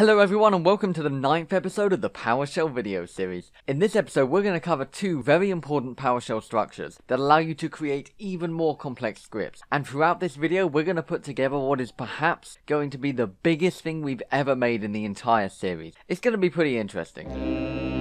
Hello everyone and welcome to the ninth episode of the PowerShell video series. In this episode we're going to cover two very important PowerShell structures that allow you to create even more complex scripts. And throughout this video we're going to put together what is perhaps going to be the biggest thing we've ever made in the entire series. It's going to be pretty interesting.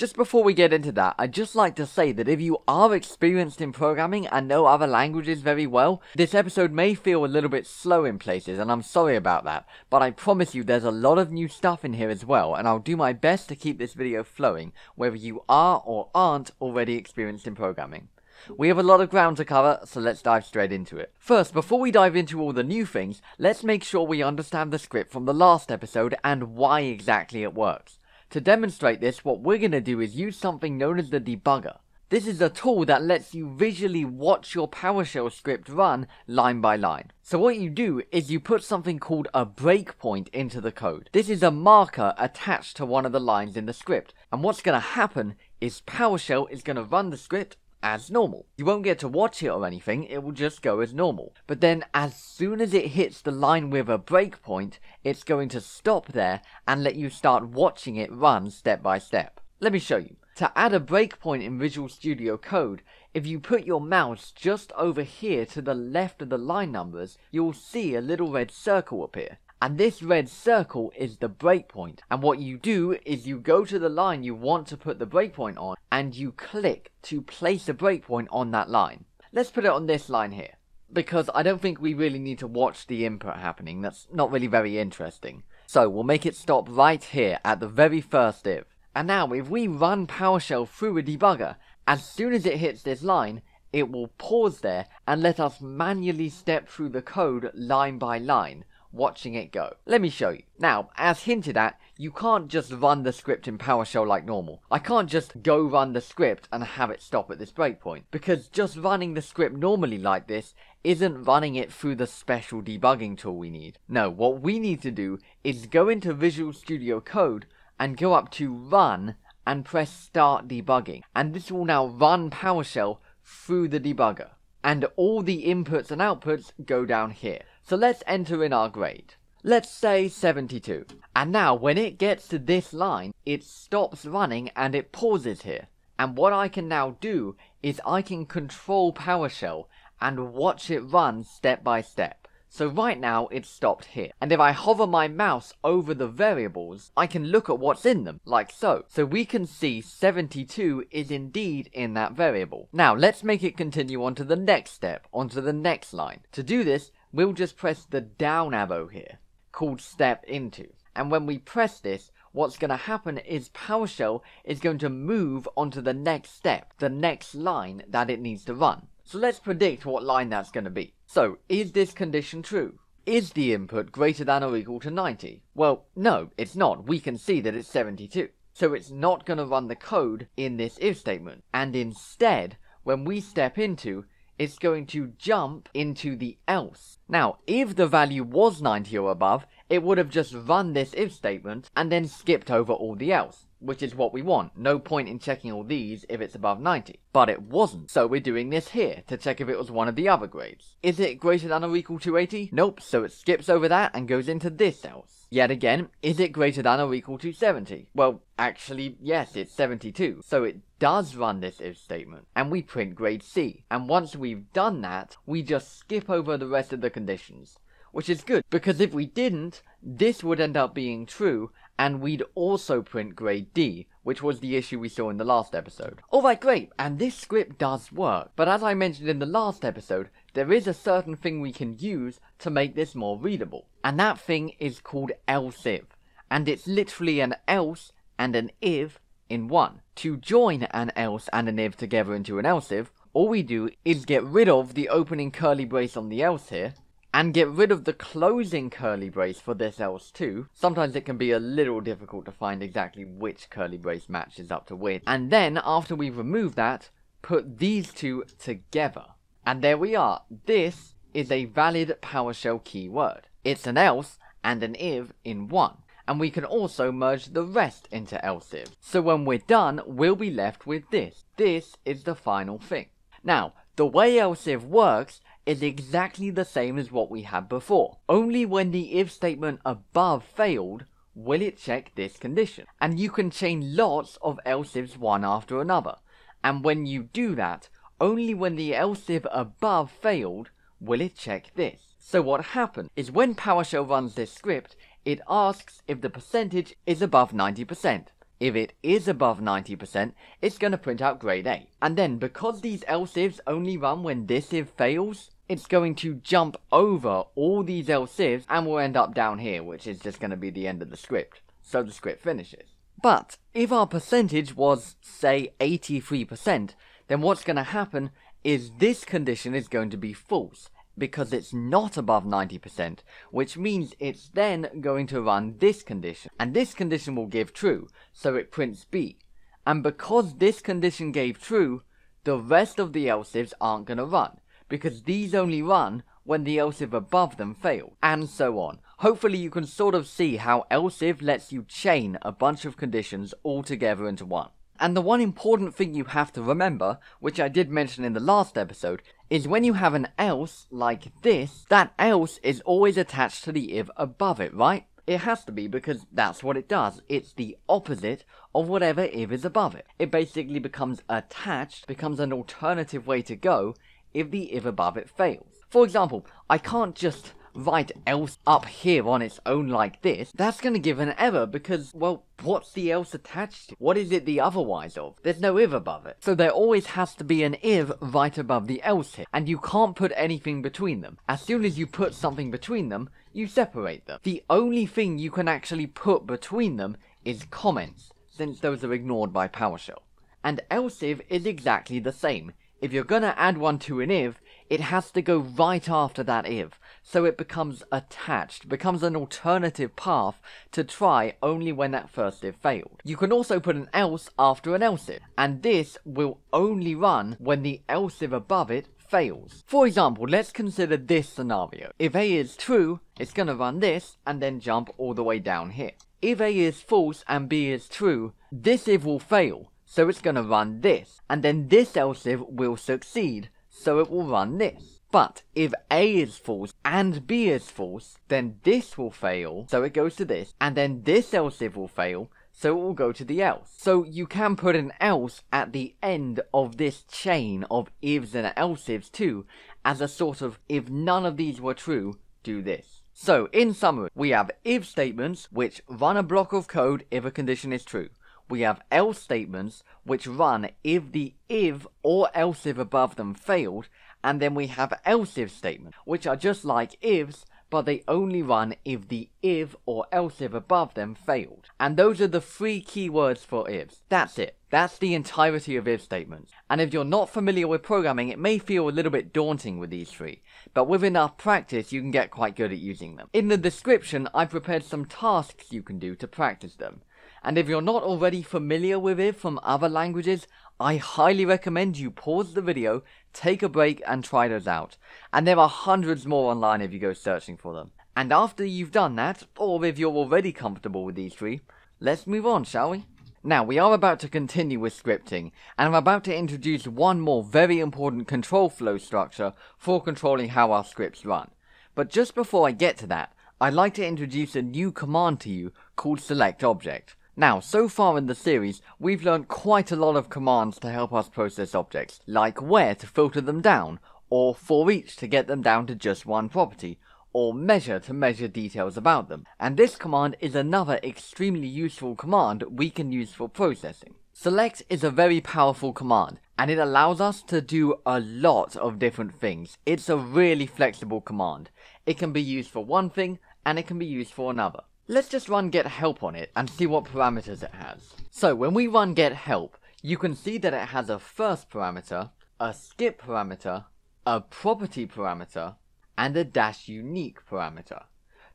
Just before we get into that, I'd just like to say that if you are experienced in programming and know other languages very well, this episode may feel a little bit slow in places, and I'm sorry about that, but I promise you there's a lot of new stuff in here as well, and I'll do my best to keep this video flowing, whether you are or aren't already experienced in programming. We have a lot of ground to cover, so let's dive straight into it. First, before we dive into all the new things, let's make sure we understand the script from the last episode and why exactly it works. To demonstrate this, what we're going to do is use something known as the debugger. This is a tool that lets you visually watch your PowerShell script run line by line. So what you do is you put something called a breakpoint into the code. This is a marker attached to one of the lines in the script. And what's going to happen is PowerShell is going to run the script as normal. You won't get to watch it or anything, it will just go as normal. But then as soon as it hits the line with a breakpoint, it's going to stop there and let you start watching it run step by step. Let me show you. To add a breakpoint in Visual Studio Code, if you put your mouse just over here to the left of the line numbers, you'll see a little red circle appear. And this red circle is the breakpoint. And what you do is you go to the line you want to put the breakpoint on and you click to place a breakpoint on that line. Let's put it on this line here. Because I don't think we really need to watch the input happening. That's not really very interesting. So we'll make it stop right here at the very first if. And now if we run PowerShell through a debugger, as soon as it hits this line, it will pause there and let us manually step through the code line by line watching it go. Let me show you. Now, as hinted at, you can't just run the script in PowerShell like normal. I can't just go run the script and have it stop at this breakpoint, because just running the script normally like this isn't running it through the special debugging tool we need. No, what we need to do is go into Visual Studio Code and go up to Run and press Start Debugging, and this will now run PowerShell through the debugger. And all the inputs and outputs go down here. So let's enter in our grade. Let's say 72. And now when it gets to this line, it stops running and it pauses here. And what I can now do is I can control PowerShell and watch it run step by step. So right now it's stopped here. And if I hover my mouse over the variables, I can look at what's in them, like so. So we can see 72 is indeed in that variable. Now let's make it continue on to the next step, onto the next line. To do this, we'll just press the down arrow here, called step into. And when we press this, what's going to happen is PowerShell is going to move onto the next step, the next line that it needs to run. So let's predict what line that's going to be. So, is this condition true? Is the input greater than or equal to 90? Well, no, it's not. We can see that it's 72. So it's not going to run the code in this if statement. And instead, when we step into, it's going to jump into the else. Now, if the value was 90 or above, it would have just run this if statement and then skipped over all the else which is what we want. No point in checking all these if it's above 90. But it wasn't, so we're doing this here to check if it was one of the other grades. Is it greater than or equal to 80? Nope, so it skips over that and goes into this else. Yet again, is it greater than or equal to 70? Well, actually, yes, it's 72. So it does run this if statement, and we print grade C. And once we've done that, we just skip over the rest of the conditions. Which is good, because if we didn't, this would end up being true, and we'd also print grade D, which was the issue we saw in the last episode. Alright, great, and this script does work, but as I mentioned in the last episode, there is a certain thing we can use to make this more readable. And that thing is called else if, and it's literally an else and an if in one. To join an else and an if together into an else if, all we do is get rid of the opening curly brace on the else here, and get rid of the closing curly brace for this else too. Sometimes it can be a little difficult to find exactly which curly brace matches up to which. And then, after we've removed that, put these two together. And there we are. This is a valid PowerShell keyword. It's an else and an if in one. And we can also merge the rest into else if. So when we're done, we'll be left with this. This is the final thing. Now, the way else if works is exactly the same as what we had before. Only when the if statement above failed will it check this condition. And you can chain lots of else ifs one after another. And when you do that, only when the else if above failed will it check this. So what happens is when PowerShell runs this script, it asks if the percentage is above 90%. If it is above 90%, it's going to print out grade A. And then, because these else ifs only run when this if fails, it's going to jump over all these else ifs and we'll end up down here, which is just going to be the end of the script. So the script finishes. But, if our percentage was, say, 83%, then what's going to happen is this condition is going to be false because it's not above 90%, which means it's then going to run this condition. And this condition will give true, so it prints B. And because this condition gave true, the rest of the else ifs aren't going to run, because these only run when the else if above them failed, and so on. Hopefully you can sort of see how else if lets you chain a bunch of conditions all together into one. And the one important thing you have to remember, which I did mention in the last episode, is when you have an else like this, that else is always attached to the if above it, right? It has to be because that's what it does. It's the opposite of whatever if is above it. It basically becomes attached, becomes an alternative way to go if the if above it fails. For example, I can't just write else up here on its own like this, that's going to give an error because, well, what's the else attached to? What is it the otherwise of? There's no if above it. So there always has to be an if right above the else here, and you can't put anything between them. As soon as you put something between them, you separate them. The only thing you can actually put between them is comments, since those are ignored by PowerShell. And else if is exactly the same. If you're gonna add one to an if, it has to go right after that if, so it becomes attached, becomes an alternative path to try only when that first if failed. You can also put an else after an else if, and this will only run when the else if above it fails. For example, let's consider this scenario. If A is true, it's gonna run this, and then jump all the way down here. If A is false and B is true, this if will fail, so it's gonna run this, and then this else if will succeed, so it will run this. But if A is false and B is false, then this will fail, so it goes to this, and then this else if will fail, so it will go to the else. So you can put an else at the end of this chain of ifs and else ifs too, as a sort of if none of these were true, do this. So, in summary, we have if statements which run a block of code if a condition is true we have else statements which run if the if or else if above them failed, and then we have else if statements, which are just like ifs, but they only run if the if or else if above them failed. And those are the three keywords for ifs. That's it. That's the entirety of if statements. And if you're not familiar with programming, it may feel a little bit daunting with these three, but with enough practice, you can get quite good at using them. In the description, I've prepared some tasks you can do to practice them. And if you're not already familiar with it from other languages, I highly recommend you pause the video, take a break, and try those out. And there are hundreds more online if you go searching for them. And after you've done that, or if you're already comfortable with these three, let's move on, shall we? Now, we are about to continue with scripting, and I'm about to introduce one more very important control flow structure for controlling how our scripts run. But just before I get to that, I'd like to introduce a new command to you called select object. Now, so far in the series, we've learned quite a lot of commands to help us process objects, like where to filter them down, or for each to get them down to just one property, or measure to measure details about them. And this command is another extremely useful command we can use for processing. Select is a very powerful command, and it allows us to do a lot of different things. It's a really flexible command. It can be used for one thing, and it can be used for another. Let's just run get help on it and see what parameters it has. So when we run get help, you can see that it has a first parameter, a skip parameter, a property parameter, and a dash unique parameter.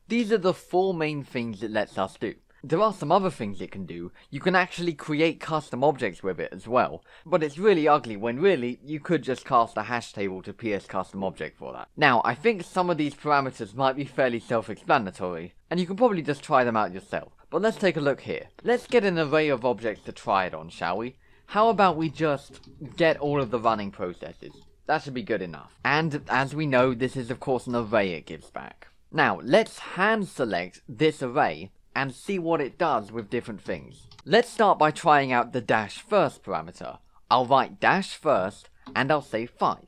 These are the four main things it lets us do. There are some other things it can do. You can actually create custom objects with it as well, but it's really ugly when really you could just cast a hash table to PS custom object for that. Now, I think some of these parameters might be fairly self-explanatory, and you can probably just try them out yourself. But let's take a look here. Let's get an array of objects to try it on, shall we? How about we just get all of the running processes? That should be good enough. And as we know, this is of course an array it gives back. Now, let's hand select this array and see what it does with different things. Let's start by trying out the dash first parameter. I'll write dash first and I'll say 5.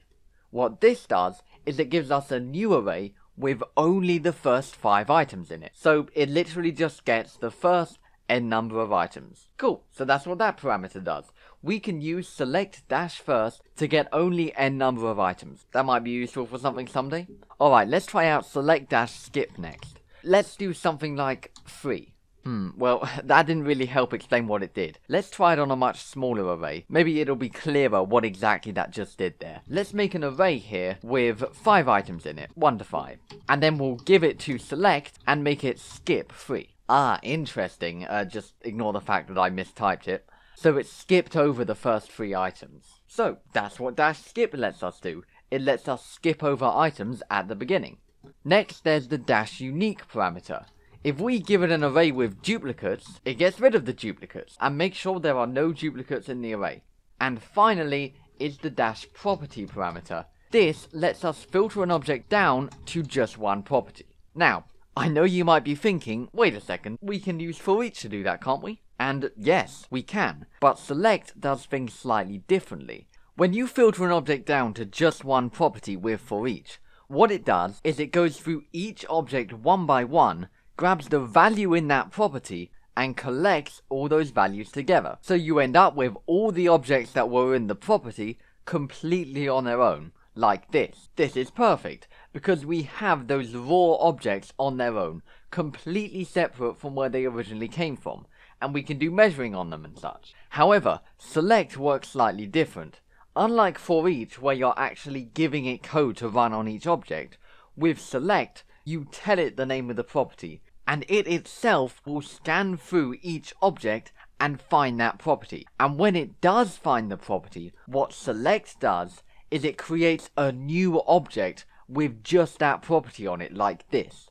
What this does is it gives us a new array with only the first 5 items in it. So it literally just gets the first n number of items. Cool, so that's what that parameter does. We can use select dash first to get only n number of items. That might be useful for something someday. Alright, let's try out select dash skip next. Let's do something like 3. Hmm, well, that didn't really help explain what it did. Let's try it on a much smaller array. Maybe it'll be clearer what exactly that just did there. Let's make an array here with 5 items in it, 1 to 5. And then we'll give it to select and make it skip 3. Ah, interesting. Uh, just ignore the fact that I mistyped it. So it skipped over the first three items. So, that's what dash skip lets us do. It lets us skip over items at the beginning. Next, there's the dash unique parameter. If we give it an array with duplicates, it gets rid of the duplicates, and makes sure there are no duplicates in the array. And finally, is the dash property parameter. This lets us filter an object down to just one property. Now, I know you might be thinking, wait a second, we can use for each to do that, can't we? And yes, we can, but select does things slightly differently. When you filter an object down to just one property with for each, what it does is it goes through each object one by one, grabs the value in that property, and collects all those values together. So you end up with all the objects that were in the property completely on their own, like this. This is perfect, because we have those raw objects on their own, completely separate from where they originally came from, and we can do measuring on them and such. However, select works slightly different. Unlike for each, where you're actually giving it code to run on each object, with select, you tell it the name of the property, and it itself will scan through each object and find that property. And when it does find the property, what select does is it creates a new object with just that property on it like this.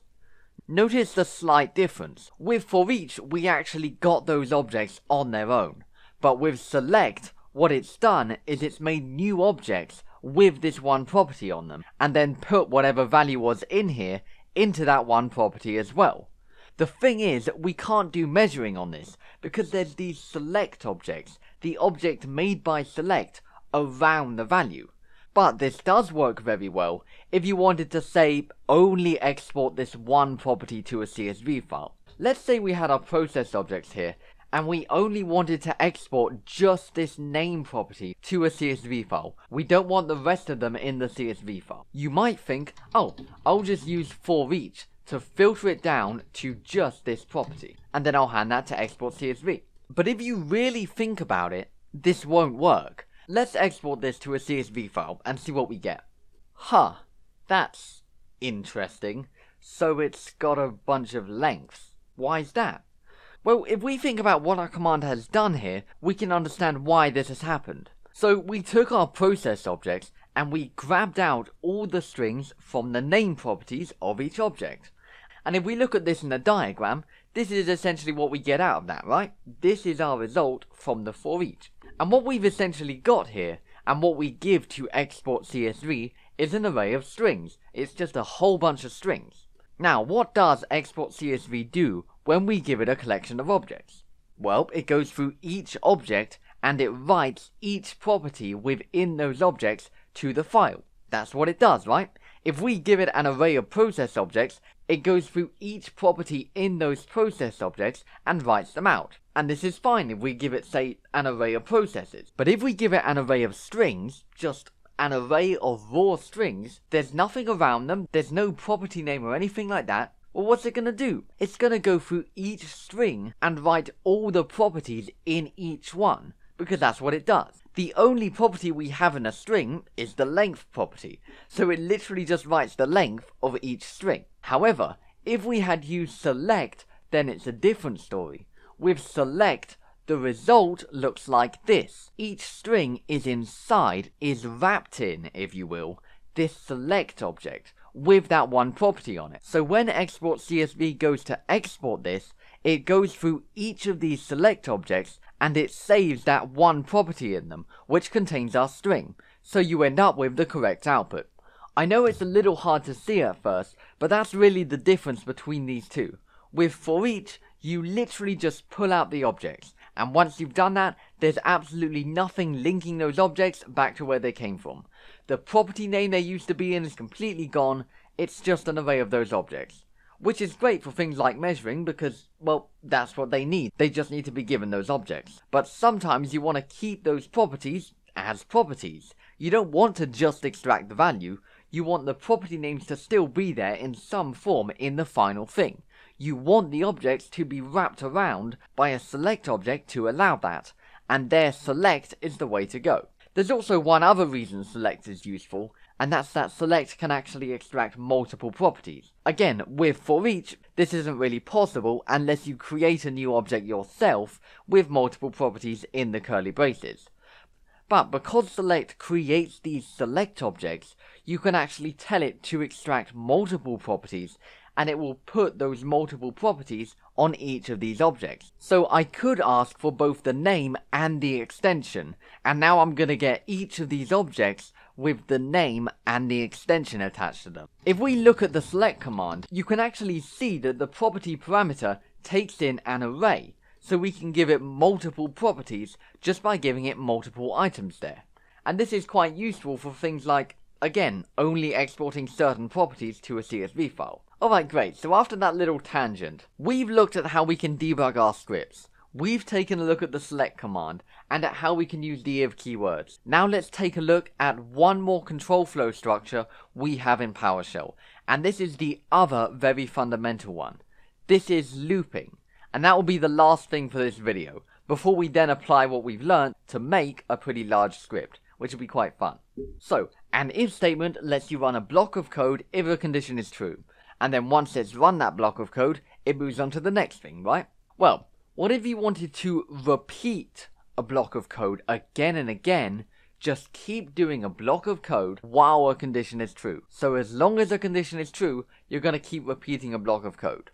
Notice the slight difference. With for each, we actually got those objects on their own. But with select, what it's done is it's made new objects with this one property on them, and then put whatever value was in here into that one property as well. The thing is, we can't do measuring on this, because there's these select objects, the object made by select, around the value. But this does work very well if you wanted to say only export this one property to a CSV file. Let's say we had our process objects here and we only wanted to export just this name property to a CSV file. We don't want the rest of them in the CSV file. You might think, oh, I'll just use for each to filter it down to just this property, and then I'll hand that to export CSV. But if you really think about it, this won't work. Let's export this to a CSV file and see what we get. Huh, that's interesting. So it's got a bunch of lengths. Why is that? Well, if we think about what our command has done here, we can understand why this has happened. So we took our process objects and we grabbed out all the strings from the name properties of each object. And if we look at this in the diagram, this is essentially what we get out of that, right? This is our result from the for each. And what we've essentially got here, and what we give to export CSV, is an array of strings. It's just a whole bunch of strings. Now, what does export CSV do when we give it a collection of objects? Well, it goes through each object and it writes each property within those objects to the file. That's what it does, right? If we give it an array of process objects, it goes through each property in those process objects and writes them out. And this is fine if we give it, say, an array of processes. But if we give it an array of strings, just an array of raw strings, there's nothing around them, there's no property name or anything like that, well, what's it gonna do? It's gonna go through each string and write all the properties in each one, because that's what it does. The only property we have in a string is the length property, so it literally just writes the length of each string. However, if we had used select, then it's a different story. With select, the result looks like this. Each string is inside, is wrapped in, if you will, this select object with that one property on it. So when export CSV goes to export this, it goes through each of these select objects and it saves that one property in them, which contains our string. so you end up with the correct output. I know it's a little hard to see at first, but that's really the difference between these two. With for each, you literally just pull out the objects, and once you've done that, there's absolutely nothing linking those objects back to where they came from. The property name they used to be in is completely gone, it's just an array of those objects. Which is great for things like measuring because, well, that's what they need. They just need to be given those objects. But sometimes you want to keep those properties as properties. You don't want to just extract the value, you want the property names to still be there in some form in the final thing. You want the objects to be wrapped around by a select object to allow that, and there select is the way to go. There's also one other reason select is useful, and that's that select can actually extract multiple properties. Again, with for each, this isn't really possible unless you create a new object yourself with multiple properties in the curly braces. But because select creates these select objects, you can actually tell it to extract multiple properties and it will put those multiple properties on each of these objects. So I could ask for both the name and the extension, and now I'm gonna get each of these objects with the name and the extension attached to them. If we look at the select command, you can actually see that the property parameter takes in an array, so we can give it multiple properties just by giving it multiple items there. And this is quite useful for things like, again, only exporting certain properties to a CSV file. Alright, great. So after that little tangent, we've looked at how we can debug our scripts. We've taken a look at the select command and at how we can use the if keywords. Now let's take a look at one more control flow structure we have in PowerShell. And this is the other very fundamental one. This is looping. And that will be the last thing for this video, before we then apply what we've learned to make a pretty large script, which will be quite fun. So, an if statement lets you run a block of code if a condition is true and then once it's run that block of code, it moves on to the next thing, right? Well, what if you wanted to repeat a block of code again and again, just keep doing a block of code while a condition is true. So as long as a condition is true, you're going to keep repeating a block of code.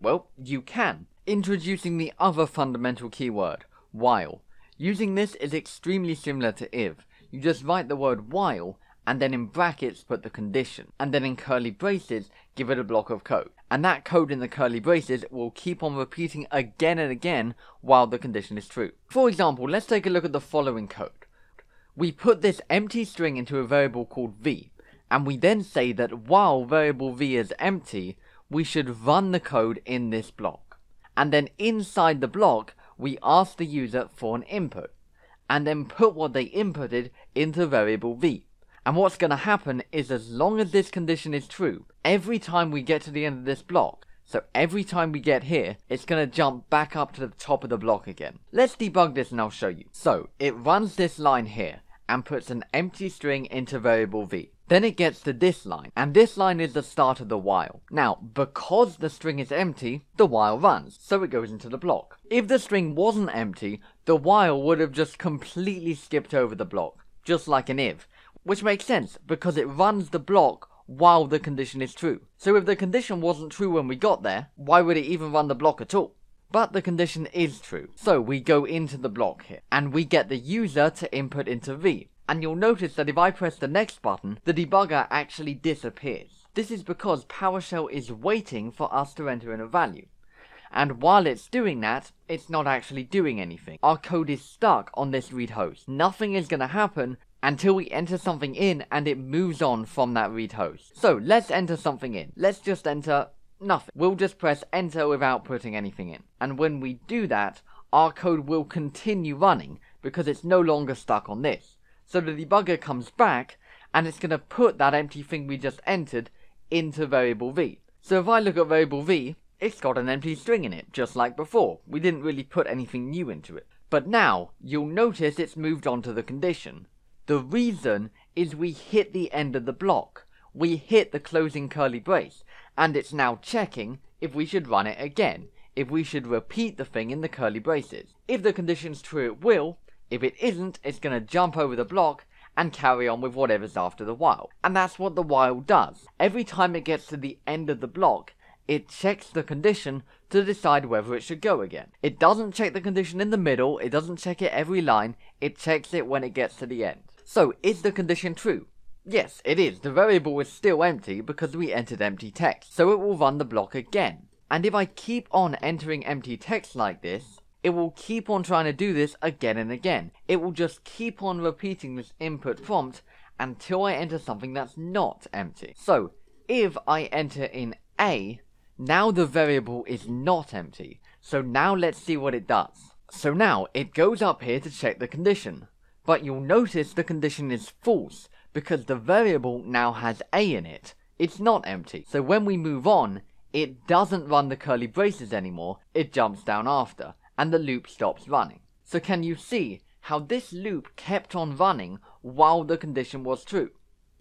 Well, you can. Introducing the other fundamental keyword, while. Using this is extremely similar to if. You just write the word while and then in brackets put the condition, and then in curly braces give it a block of code. And that code in the curly braces will keep on repeating again and again while the condition is true. For example, let's take a look at the following code. We put this empty string into a variable called v, and we then say that while variable v is empty, we should run the code in this block. And then inside the block, we ask the user for an input, and then put what they inputted into variable v. And what's going to happen is as long as this condition is true, every time we get to the end of this block, so every time we get here, it's going to jump back up to the top of the block again. Let's debug this and I'll show you. So, it runs this line here, and puts an empty string into variable v. Then it gets to this line, and this line is the start of the while. Now, because the string is empty, the while runs, so it goes into the block. If the string wasn't empty, the while would have just completely skipped over the block, just like an if, which makes sense, because it runs the block while the condition is true. So if the condition wasn't true when we got there, why would it even run the block at all? But the condition is true. So we go into the block here, and we get the user to input into V. And you'll notice that if I press the next button, the debugger actually disappears. This is because PowerShell is waiting for us to enter in a value. And while it's doing that, it's not actually doing anything. Our code is stuck on this read host. Nothing is going to happen until we enter something in and it moves on from that read host. So let's enter something in. Let's just enter nothing. We'll just press enter without putting anything in. And when we do that, our code will continue running because it's no longer stuck on this. So the debugger comes back and it's going to put that empty thing we just entered into variable v. So if I look at variable v, it's got an empty string in it, just like before. We didn't really put anything new into it. But now, you'll notice it's moved on to the condition. The reason is we hit the end of the block. We hit the closing curly brace, and it's now checking if we should run it again, if we should repeat the thing in the curly braces. If the condition's true, it will. If it isn't, it's going to jump over the block and carry on with whatever's after the while. And that's what the while does. Every time it gets to the end of the block, it checks the condition to decide whether it should go again. It doesn't check the condition in the middle, it doesn't check it every line, it checks it when it gets to the end. So, is the condition true? Yes, it is. The variable is still empty because we entered empty text, so it will run the block again. And if I keep on entering empty text like this, it will keep on trying to do this again and again. It will just keep on repeating this input prompt until I enter something that's not empty. So, if I enter in A, now the variable is not empty. So now let's see what it does. So now it goes up here to check the condition. But you'll notice the condition is false because the variable now has A in it. It's not empty. So when we move on, it doesn't run the curly braces anymore, it jumps down after and the loop stops running. So can you see how this loop kept on running while the condition was true?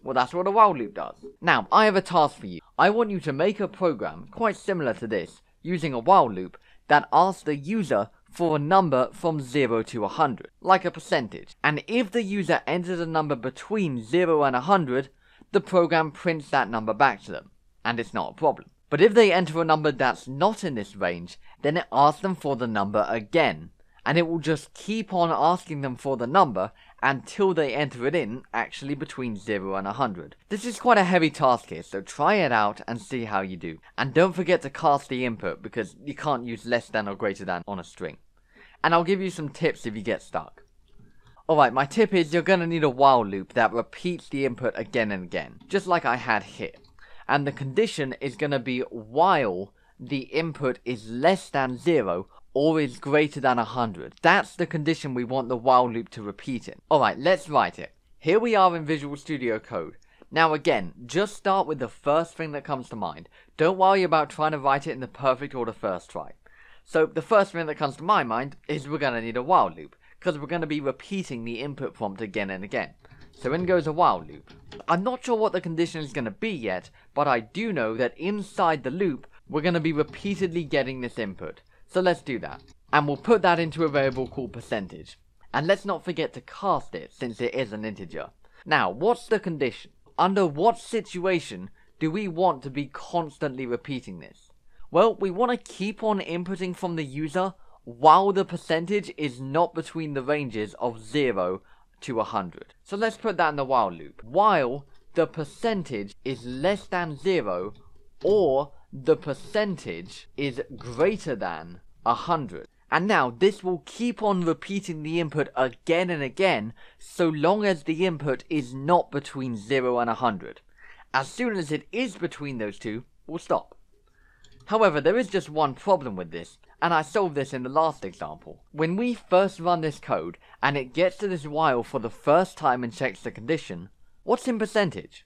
Well, that's what a while loop does. Now, I have a task for you. I want you to make a program quite similar to this, using a while loop, that asks the user for a number from 0 to 100, like a percentage. And if the user enters a number between 0 and 100, the program prints that number back to them, and it's not a problem. But if they enter a number that's not in this range, then it asks them for the number again. And it will just keep on asking them for the number until they enter it in, actually between 0 and 100. This is quite a heavy task here, so try it out and see how you do. And don't forget to cast the input, because you can't use less than or greater than on a string. And I'll give you some tips if you get stuck. Alright, my tip is you're gonna need a while loop that repeats the input again and again, just like I had here and the condition is going to be while the input is less than 0 or is greater than 100. That's the condition we want the while loop to repeat in. Alright, let's write it. Here we are in Visual Studio Code. Now again, just start with the first thing that comes to mind. Don't worry about trying to write it in the perfect order first try. So the first thing that comes to my mind is we're going to need a while loop, because we're going to be repeating the input prompt again and again. So in goes a while loop. I'm not sure what the condition is going to be yet, but I do know that inside the loop, we're going to be repeatedly getting this input. So let's do that. And we'll put that into a variable called percentage. And let's not forget to cast it, since it is an integer. Now, what's the condition? Under what situation do we want to be constantly repeating this? Well, we want to keep on inputting from the user while the percentage is not between the ranges of 0 to 100. So let's put that in the while loop. While the percentage is less than 0 or the percentage is greater than 100. And now this will keep on repeating the input again and again so long as the input is not between 0 and 100. As soon as it is between those two, we'll stop. However, there is just one problem with this, and I solved this in the last example. When we first run this code, and it gets to this while for the first time and checks the condition, what's in percentage?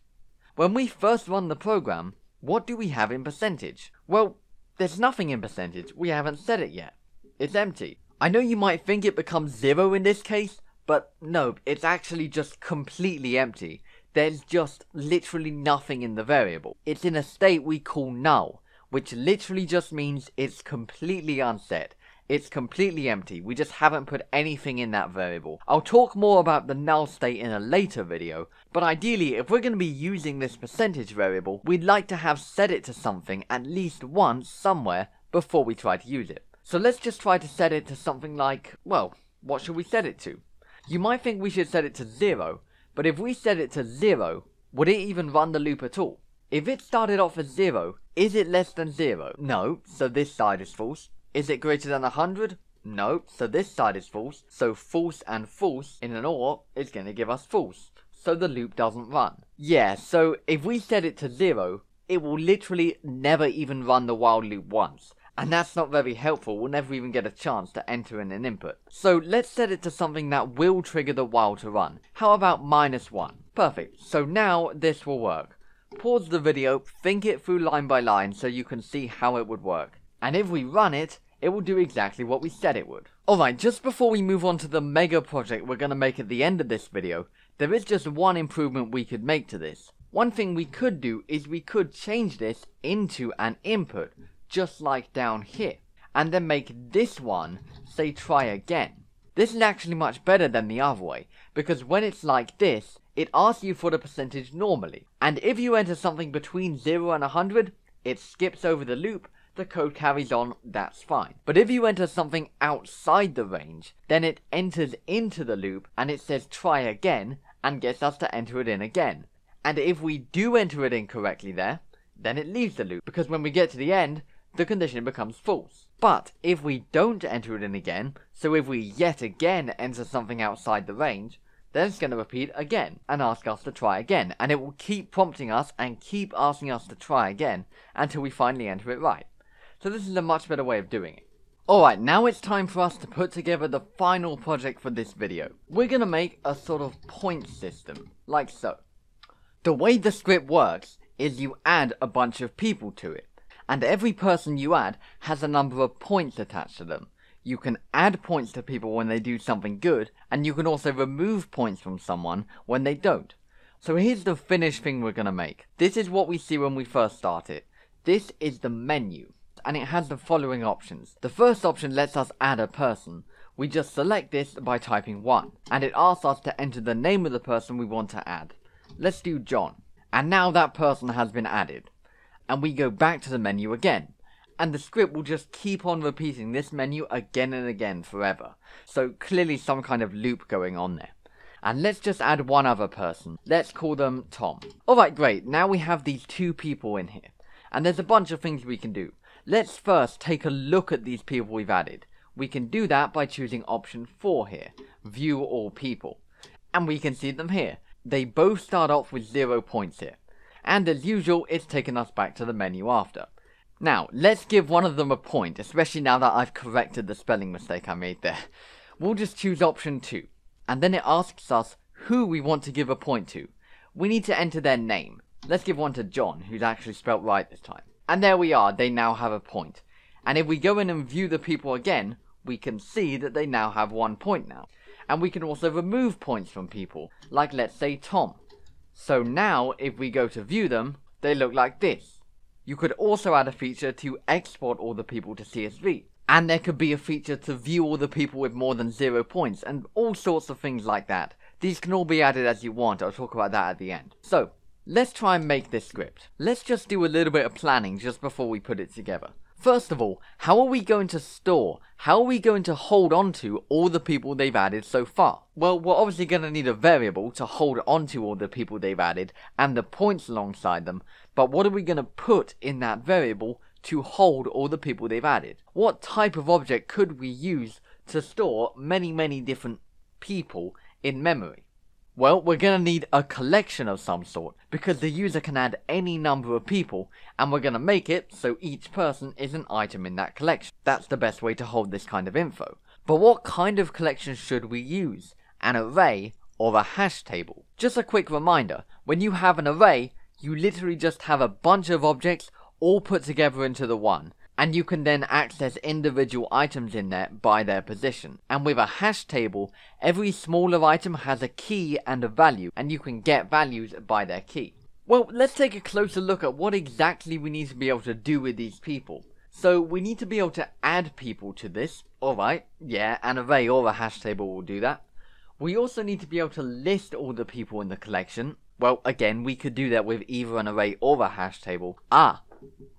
When we first run the program, what do we have in percentage? Well, there's nothing in percentage, we haven't set it yet. It's empty. I know you might think it becomes zero in this case, but no, it's actually just completely empty. There's just literally nothing in the variable. It's in a state we call null, which literally just means it's completely unset. It's completely empty, we just haven't put anything in that variable. I'll talk more about the null state in a later video, but ideally if we're going to be using this percentage variable, we'd like to have set it to something at least once somewhere before we try to use it. So let's just try to set it to something like, well, what should we set it to? You might think we should set it to 0, but if we set it to 0, would it even run the loop at all? If it started off as 0, is it less than 0? No, so this side is false. Is it greater than 100? No, so this side is false. So false and false in an OR is going to give us false. So the loop doesn't run. Yeah, so if we set it to 0, it will literally never even run the while loop once. And that's not very helpful, we'll never even get a chance to enter in an input. So let's set it to something that will trigger the while to run. How about minus 1? Perfect, so now this will work. Pause the video, think it through line by line so you can see how it would work. And if we run it, it will do exactly what we said it would. Alright, just before we move on to the mega project we're going to make at the end of this video, there is just one improvement we could make to this. One thing we could do is we could change this into an input, just like down here, and then make this one say try again. This is actually much better than the other way, because when it's like this, it asks you for the percentage normally, and if you enter something between 0 and 100, it skips over the loop the code carries on, that's fine. But if you enter something outside the range, then it enters into the loop and it says try again, and gets us to enter it in again. And if we do enter it in correctly there, then it leaves the loop, because when we get to the end, the condition becomes false. But if we don't enter it in again, so if we yet again enter something outside the range, then it's going to repeat again and ask us to try again, and it will keep prompting us and keep asking us to try again until we finally enter it right. So this is a much better way of doing it. Alright, now it's time for us to put together the final project for this video. We're gonna make a sort of point system, like so. The way the script works is you add a bunch of people to it, and every person you add has a number of points attached to them. You can add points to people when they do something good, and you can also remove points from someone when they don't. So here's the finished thing we're gonna make. This is what we see when we first start it. This is the menu, and it has the following options. The first option lets us add a person. We just select this by typing 1, and it asks us to enter the name of the person we want to add. Let's do John. And now that person has been added. And we go back to the menu again. And the script will just keep on repeating this menu again and again forever. So clearly some kind of loop going on there. And let's just add one other person. Let's call them Tom. Alright, great. Now we have these two people in here. And there's a bunch of things we can do. Let's first take a look at these people we've added. We can do that by choosing option 4 here, View All People. And we can see them here. They both start off with zero points here. And as usual, it's taken us back to the menu after. Now, let's give one of them a point, especially now that I've corrected the spelling mistake I made there. We'll just choose option 2, and then it asks us who we want to give a point to. We need to enter their name. Let's give one to John, who's actually spelt right this time. And there we are, they now have a point. And if we go in and view the people again, we can see that they now have one point now and we can also remove points from people, like let's say Tom. So now, if we go to view them, they look like this. You could also add a feature to export all the people to CSV. And there could be a feature to view all the people with more than zero points, and all sorts of things like that. These can all be added as you want, I'll talk about that at the end. So, let's try and make this script. Let's just do a little bit of planning just before we put it together. First of all, how are we going to store, how are we going to hold on to all the people they've added so far? Well, we're obviously going to need a variable to hold on to all the people they've added and the points alongside them, but what are we going to put in that variable to hold all the people they've added? What type of object could we use to store many, many different people in memory? Well, we're gonna need a collection of some sort, because the user can add any number of people, and we're gonna make it so each person is an item in that collection. That's the best way to hold this kind of info. But what kind of collection should we use? An array or a hash table? Just a quick reminder, when you have an array, you literally just have a bunch of objects all put together into the one, and you can then access individual items in there by their position. And with a hash table, every smaller item has a key and a value, and you can get values by their key. Well, let's take a closer look at what exactly we need to be able to do with these people. So we need to be able to add people to this. Alright, yeah, an array or a hash table will do that. We also need to be able to list all the people in the collection. Well, again, we could do that with either an array or a hash table. Ah,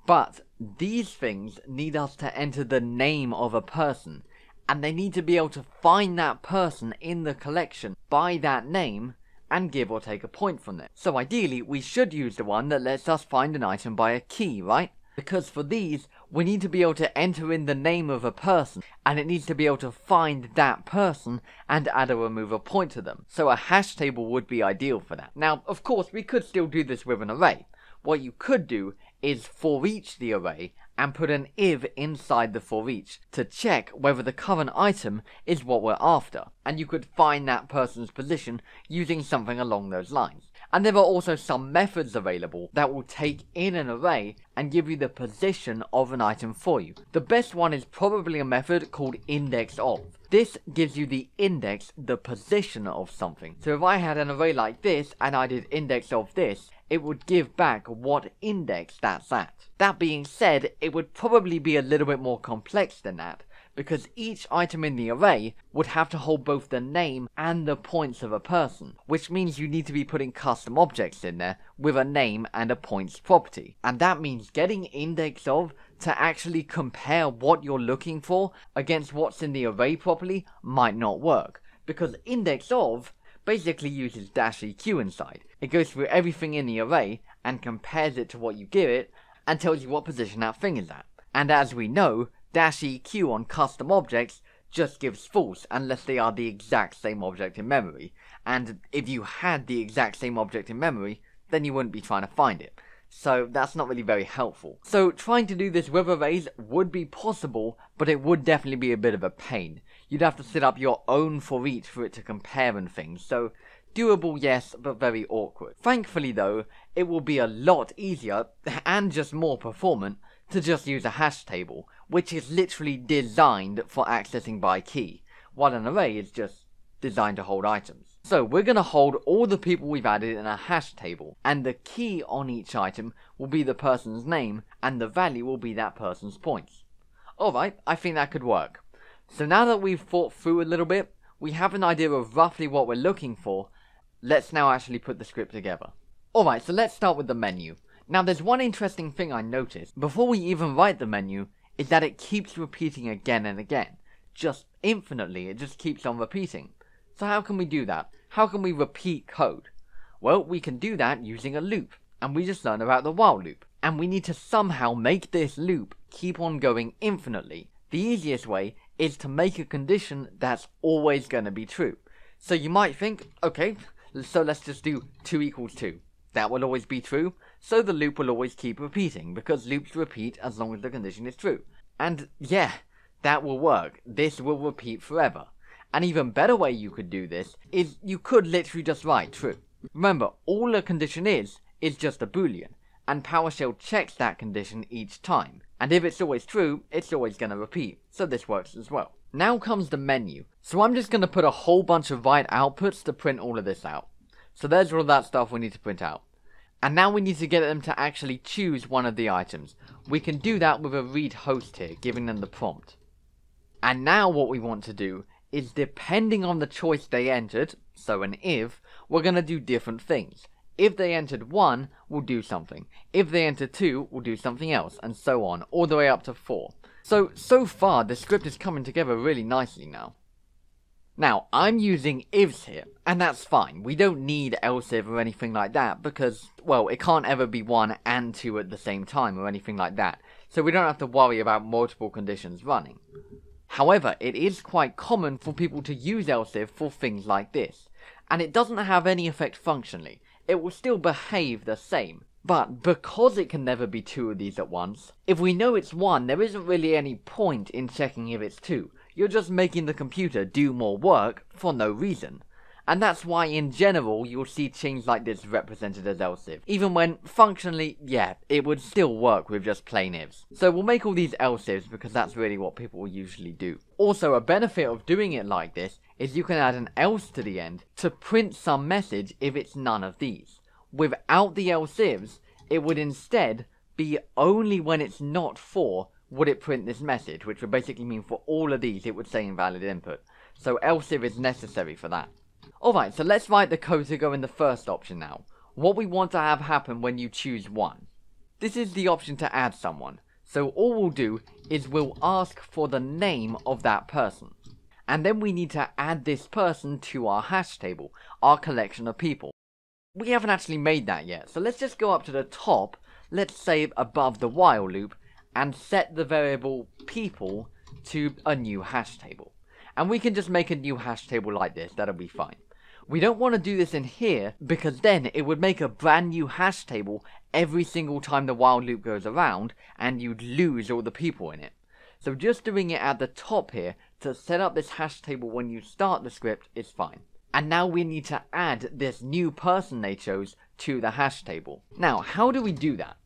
but these things need us to enter the name of a person, and they need to be able to find that person in the collection by that name and give or take a point from it. So ideally, we should use the one that lets us find an item by a key, right? Because for these, we need to be able to enter in the name of a person, and it needs to be able to find that person and add or remove a point to them. So a hash table would be ideal for that. Now, of course, we could still do this with an array. What you could do is for each the array and put an if inside the for each to check whether the current item is what we're after, and you could find that person's position using something along those lines. And there are also some methods available that will take in an array and give you the position of an item for you. The best one is probably a method called index of. This gives you the index, the position of something. So if I had an array like this and I did index of this, it would give back what index that's at. That being said, it would probably be a little bit more complex than that, because each item in the array would have to hold both the name and the points of a person, which means you need to be putting custom objects in there with a name and a points property. And that means getting index of to actually compare what you're looking for against what's in the array properly might not work, because index of basically uses dash EQ inside. It goes through everything in the array and compares it to what you give it and tells you what position that thing is at. And as we know, dash EQ on custom objects just gives false unless they are the exact same object in memory. And if you had the exact same object in memory, then you wouldn't be trying to find it. So that's not really very helpful. So trying to do this with arrays would be possible, but it would definitely be a bit of a pain. You'd have to set up your own for each for it to compare and things, so doable yes, but very awkward. Thankfully though, it will be a lot easier, and just more performant, to just use a hash table, which is literally designed for accessing by key, while an array is just designed to hold items. So we're going to hold all the people we've added in a hash table, and the key on each item will be the person's name, and the value will be that person's points. Alright, I think that could work. So now that we've thought through a little bit, we have an idea of roughly what we're looking for, let's now actually put the script together. Alright, so let's start with the menu. Now there's one interesting thing I noticed, before we even write the menu, is that it keeps repeating again and again. Just infinitely, it just keeps on repeating. So how can we do that? How can we repeat code? Well, we can do that using a loop, and we just learned about the while loop. And we need to somehow make this loop keep on going infinitely. The easiest way is to make a condition that's always going to be true. So you might think, okay, so let's just do 2 equals 2. That will always be true, so the loop will always keep repeating, because loops repeat as long as the condition is true. And yeah, that will work. This will repeat forever. An even better way you could do this is you could literally just write true. Remember, all a condition is, is just a boolean, and PowerShell checks that condition each time. And if it's always true, it's always going to repeat, so this works as well. Now comes the menu. So I'm just going to put a whole bunch of write outputs to print all of this out. So there's all that stuff we need to print out. And now we need to get them to actually choose one of the items. We can do that with a read host here, giving them the prompt. And now what we want to do is depending on the choice they entered, so an if, we're going to do different things. If they entered 1, we'll do something. If they entered 2, we'll do something else, and so on, all the way up to 4. So, so far, the script is coming together really nicely now. Now, I'm using ifs here, and that's fine. We don't need else if or anything like that, because, well, it can't ever be 1 and 2 at the same time or anything like that, so we don't have to worry about multiple conditions running. However, it is quite common for people to use else if for things like this, and it doesn't have any effect functionally. It will still behave the same. But because it can never be two of these at once, if we know it's one, there isn't really any point in checking if it's two. You're just making the computer do more work for no reason. And that's why in general you'll see chains like this represented as else if, even when functionally, yeah, it would still work with just plain ifs. So we'll make all these else ifs because that's really what people usually do. Also a benefit of doing it like this is you can add an else to the end to print some message if it's none of these. Without the else ifs, it would instead be only when it's not four would it print this message, which would basically mean for all of these it would say invalid input. So else if is necessary for that. Alright, so let's write the code to go in the first option now. What we want to have happen when you choose one. This is the option to add someone. So all we'll do is we'll ask for the name of that person. And then we need to add this person to our hash table, our collection of people. We haven't actually made that yet, so let's just go up to the top, let's say above the while loop, and set the variable people to a new hash table. And we can just make a new hash table like this, that'll be fine. We don't want to do this in here because then it would make a brand new hash table every single time the while loop goes around and you'd lose all the people in it. So just doing it at the top here to set up this hash table when you start the script is fine. And now we need to add this new person they chose to the hash table. Now, how do we do that?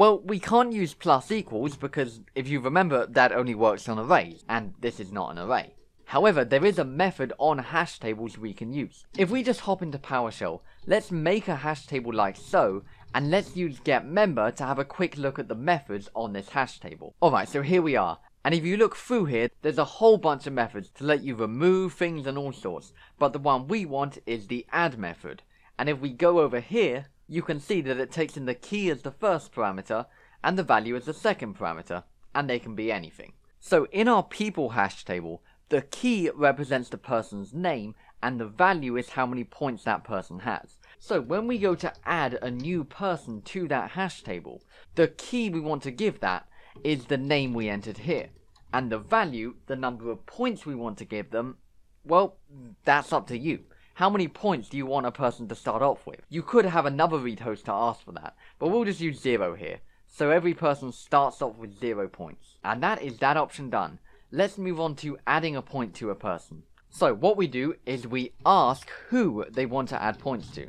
Well, we can't use plus equals because if you remember that only works on arrays, and this is not an array. However, there is a method on hash tables we can use. If we just hop into PowerShell, let's make a hash table like so, and let's use getMember to have a quick look at the methods on this hash table. Alright, so here we are. And if you look through here, there's a whole bunch of methods to let you remove things and all sorts, but the one we want is the add method. And if we go over here, you can see that it takes in the key as the first parameter, and the value as the second parameter, and they can be anything. So in our people hash table, the key represents the person's name, and the value is how many points that person has. So when we go to add a new person to that hash table, the key we want to give that is the name we entered here. And the value, the number of points we want to give them, well, that's up to you. How many points do you want a person to start off with? You could have another read host to ask for that, but we'll just use zero here. So every person starts off with zero points. And that is that option done. Let's move on to adding a point to a person. So what we do is we ask who they want to add points to.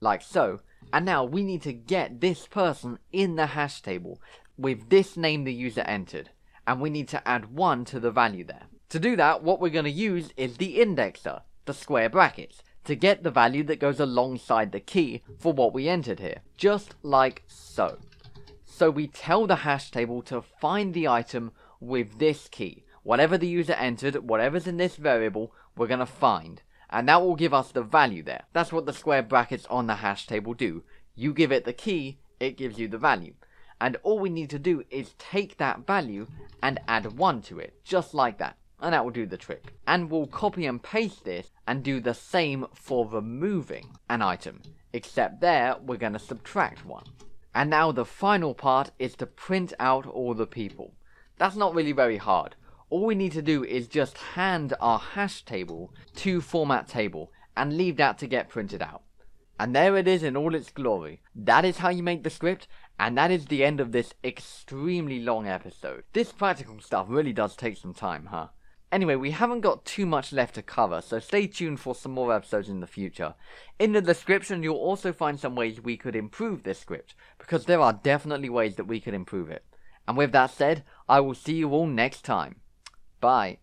Like so. And now we need to get this person in the hash table with this name the user entered. And we need to add 1 to the value there. To do that, what we're going to use is the indexer, the square brackets, to get the value that goes alongside the key for what we entered here. Just like so. So we tell the hash table to find the item with this key. Whatever the user entered, whatever's in this variable, we're going to find. And that will give us the value there. That's what the square brackets on the hash table do. You give it the key, it gives you the value. And all we need to do is take that value and add 1 to it, just like that. And that will do the trick. And we'll copy and paste this and do the same for removing an item. Except there, we're going to subtract 1. And now the final part is to print out all the people. That's not really very hard all we need to do is just hand our hash table to format table and leave that to get printed out. And there it is in all its glory. That is how you make the script, and that is the end of this extremely long episode. This practical stuff really does take some time, huh? Anyway, we haven't got too much left to cover, so stay tuned for some more episodes in the future. In the description, you'll also find some ways we could improve this script, because there are definitely ways that we could improve it. And with that said, I will see you all next time. Bye.